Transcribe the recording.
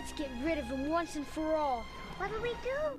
Let's get rid of him once and for all. What do we do?